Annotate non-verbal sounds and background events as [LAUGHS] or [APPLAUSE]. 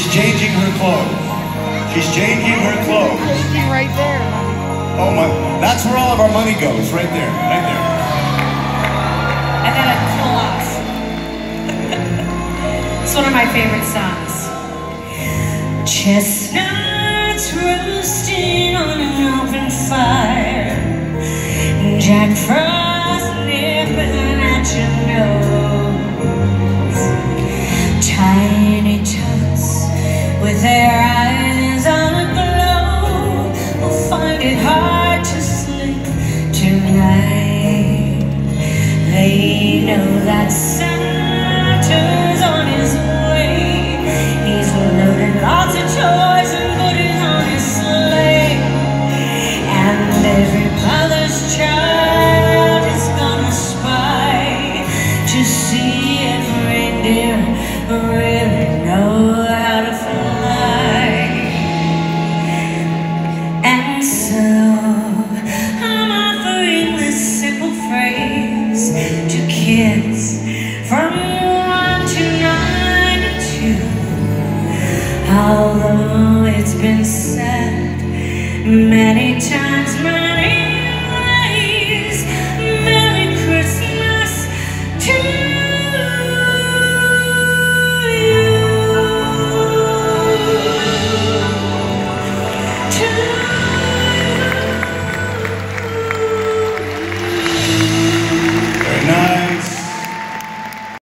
her clothes. She's changing her clothes. Right there. Oh my, that's where all of our money goes, right there, right there. And then I pull [LAUGHS] it's one of my favorite songs. Chestnuts roasting on an tonight. They know that Santa's on his way. He's loaded lots of toys and goodies on his sleigh. And every mother's child is gonna spy to see if reindeer really know how to fly. And so Although it's been said many times, many